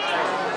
you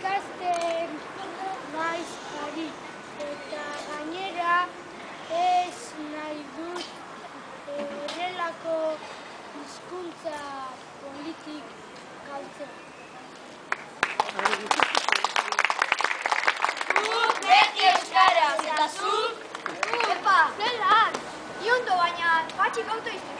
ikasten naiz ari eta gainera ez nahi dut eh, horrelako hizkuntza politik galtzen. beti euskara, eta zu? Epa, zelan, iondo baina, batxik auto.